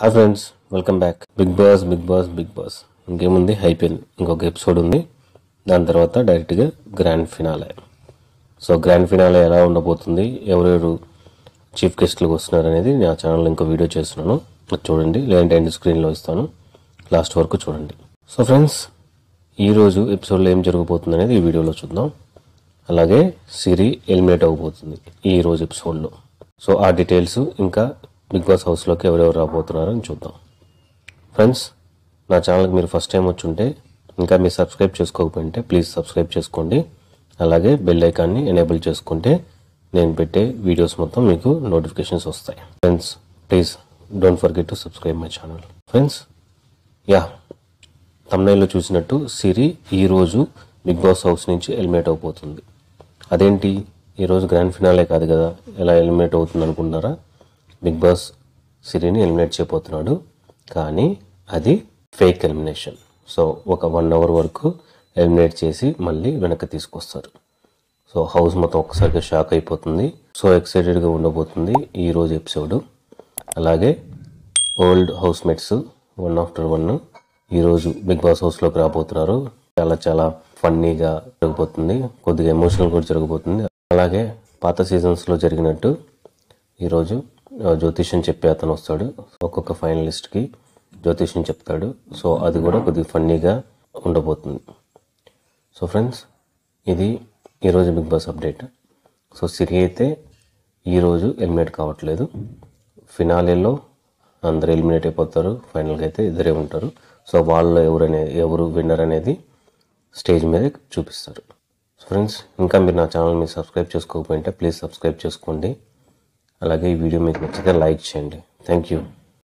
Hi friends welcome back Bigg Boss Bigg Boss Bigg Boss ఇంకేముంది? IPL ఇంకొక episode ఉంది. దాని తర్వాత డైరెక్ట్గా grand finale so grand finale ఎలా ఉండబోతుంది? ఎవరెవరు చీఫ్ గెస్ట్లు వస్తున్నారు అనేది నా ఛానల్లో ఇంకో వీడియో చేస్తున్నాను. అది చూడండి. లేదంటే ఎండ్ స్క్రీన్లో ఇస్తాను. లాస్ట్ వరకు చూడండి. సో ఫ్రెండ్స్ ఈరోజు ఎపిసోడ్లో ఏం జరగబోతుంది అనేది ఈ వీడియోలో చూద్దాం. అలాగే సిరి ఎలిమినేట్ అవ్వబోతుంది ఈ రోజు ఎపిసోడ్లో సో ఆ డీటెయిల్స్ ఇంకా బిగ్ బాస్ హౌస్లోకి ఎవరెవరు రాబోతున్నారని చూద్దాం. ఫ్రెండ్స్ నా ఛానల్కి మీరు ఫస్ట్ టైం వచ్చి ఉంటే ఇంకా మీరు సబ్స్క్రైబ్ చేసుకోకపోయింటే ప్లీజ్ సబ్స్క్రైబ్ చేసుకోండి. అలాగే బెల్ ఐకాన్ని ఎనేబుల్ చేసుకుంటే నేను పెట్టే వీడియోస్ మొత్తం మీకు నోటిఫికేషన్స్ వస్తాయి. Friends please don't forget to subscribe my channel. Friends yeah తమిళలో చూసినట్టు సిరి ఈరోజు బిగ్ బాస్ హౌస్ నుంచి ఎలిమినేట్ అయిపోతుంది అదేంటి? ఈరోజు గ్రాండ్ ఫినాలే కాదు కదా ఎలా ఎలిమినేట్ అవుతుంది అనుకుంటున్నారా? బిగ్ బాస్ సిరిని ఎలిమినేట్ చేయబోతున్నాడు. కానీ అది ఫేక్ ఎలిమినేషన్. సో ఒక వన్ అవర్ వరకు ఎలిమినేట్ చేసి మళ్ళీ వెనక్కి తీసుకొస్తారు. సో హౌస్ మొత్తం ఒకసారిగా షాక్ అయిపోతుంది. సో ఎక్సైటెడ్గా ఉండబోతుంది ఈ రోజు ఎపిసోడ్. అలాగే old house mates one after one ఈరోజు బిగ్ బాస్ హౌస్లోకి రాబోతున్నారు. చాలా చాలా ఫన్నీగా జరగబోతుంది. కొద్దిగా ఎమోషనల్ కూడా జరగబోతుంది. అలాగే పాత సీజన్స్లో జరిగినట్టు ఈరోజు జ్యోతిష్యం చెప్పే అతను వస్తాడు. ఒక్కొక్క ఫైనలిస్ట్కి జ్యోతిష్యం చెప్తాడు. సో అది కూడా కొద్దిగా ఫన్నీగా ఉండబోతుంది. సో ఫ్రెండ్స్ ఇది ఈరోజు Bigg Boss update so Siri అయితే ఈరోజు ఎలిమినేట్ కావట్లేదు. ఫినాలేలో అందరు ఎలిమినేట్ అయిపోతారు. ఫైనల్గా అయితే ఇద్దరే ఉంటారు. సో వాళ్ళు ఎవరనే ఎవరు విన్నర్ అనేది స్టేజ్ మీద చూపిస్తారు. ఫ్రెండ్స్ ఇంకా మీరు నా ఛానల్ మీరు సబ్స్క్రైబ్ చేసుకోకపోయింటే ప్లీజ్ సబ్స్క్రైబ్ చేసుకోండి. అలాగే ఈ వీడియో మీకు నచ్చితే లైక్ చేయండి. Thank you